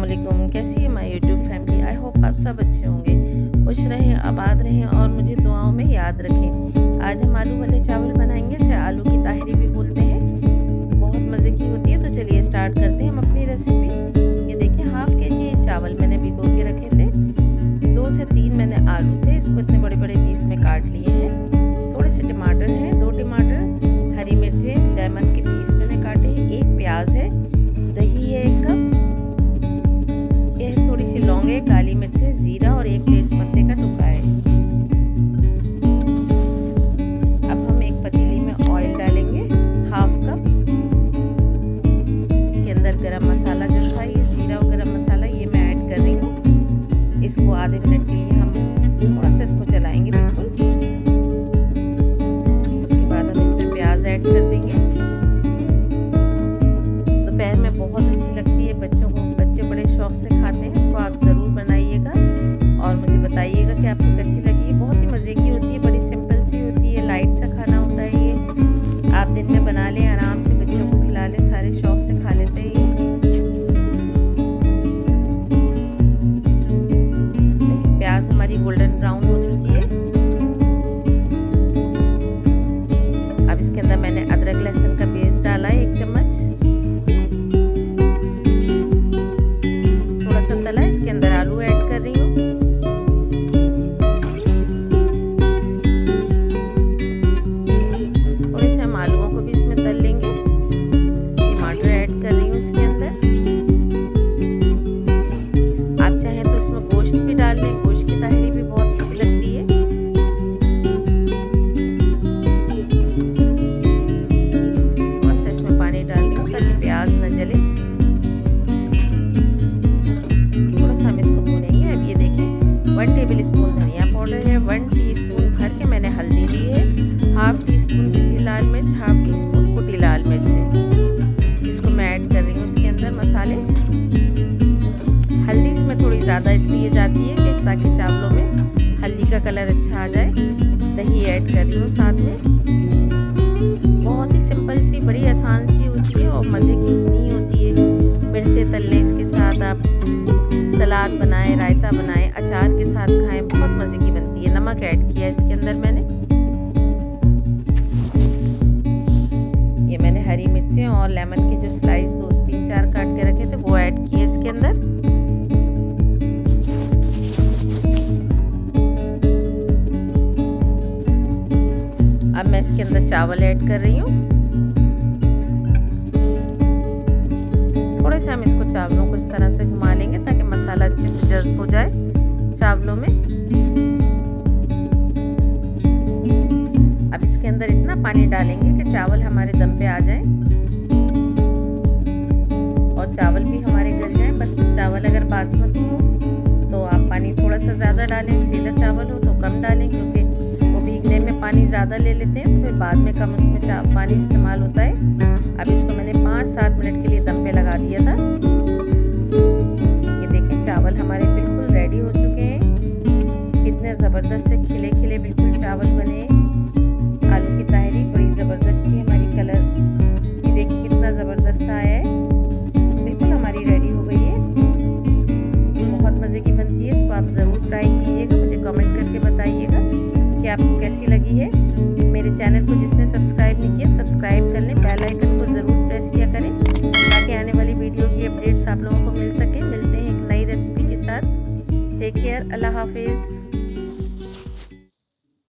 वालेकुम कैसी है my YouTube family I hope आप सब अच्छे होंगे। खुश रहें, आबाद रहें और मुझे दुआओं में याद रखें। आज हम आलू वाले चावल बनाएँगे, इसे आलू की ताहरी भी बोलते हैं। बहुत मज़े की होती है तो चलिए स्टार्ट करते हैं हम अपनी रेसिपी ये देखिए हाफ़ के जी चावल मैंने भिगो के रखे थे। दो से तीन मैंने आलू थे, इसको इतने बड़े बड़े पीस में काट लिए हैं। थोड़े से टमाटर हैं गरम मसाला जो था, ये जीरा और गरम मसाला, ये मैं ऐड कर रही हूँ। इसको आधे मिनट के लिए हम थोड़ा सा इसको चलाएँगे बिल्कुल। उसके बाद हम इसमें प्याज ऐड कर देंगे। दोपहर में बहुत अच्छी लगती है, बच्चों को, बच्चे बड़े शौक से खाते हैं। इसको आप ज़रूर बनाइएगा और मुझे बताइएगा कि आपको कैसी लाल मिर्च, हाफ़ टी स्पून कुटी लाल मिर्च है। इसको मैं ऐड कर रही हूँ इसके अंदर मसाले। हल्दी इसमें थोड़ी ज़्यादा इसलिए जाती है कि ताकि चावलों में हल्दी का कलर अच्छा आ जाए। दही ऐड कर रही हूँ साथ में। बहुत ही सिंपल सी, बड़ी आसान सी होती है और मज़े की इतनी होती है। मिर्चें तलने इसके साथ आप सलाद बनाएँ, रायता बनाएँ, अचार के साथ खाएँ, बहुत मज़े की बनती है। नमक ऐड किया इसके अंदर मैंने। मिर्चें और लेमन के जो स्लाइस दो, तीन, चार काट के रखे थे, वो ऐड किए इसके अंदर। अब मैं इसके अंदर चावल ऐड कर रही हूँ। थोड़े से हम इसको चावलों को इस तरह से घुमा लेंगे ताकि मसाला अच्छे से जज्ब हो जाए चावलों में। पानी डालेंगे कि चावल हमारे दम पे आ जाए। और चावल भी हमारे गल जाए, बस चावल अगर बासमती हो तो आप पानी थोड़ा सा ज़्यादा डालें, सीधा चावल हो तो कम डालें, क्योंकि वो भीगने में पानी ज़्यादा ले लेते हैं तो फिर बाद में कम उसमें पानी इस्तेमाल होता है। अब इसको मैंने पाँच सात मिनट के लिए दम पे लगा दिया था। ये देखें, चावल हमारे बिल्कुल रेडी हो चुके हैं। कितने ज़बरदस्त से खिले खिले बिल्कुल चावल बने। आलू की ताहरी बड़ी ज़बरदस्त थी हमारी कलर। ये देखिए कितना ज़बरदस्त आया है। बिल्कुल हमारी रेडी हो गई है। बहुत मज़े की बनती है, इसको आप ज़रूर ट्राई कीजिएगा। मुझे कमेंट करके बताइएगा कि आपको कैसी लगी है। मेरे चैनल को जिसने सब्सक्राइब नहीं किया सब्सक्राइब कर लें। बेल आइकन को ज़रूर प्रेस किया करें, ताकि आने वाली वीडियो की अपडेट्स आप लोगों को मिल सके। मिलते हैं एक नई रेसिपी के साथ। टेक केयर अल्लाह हाफिज़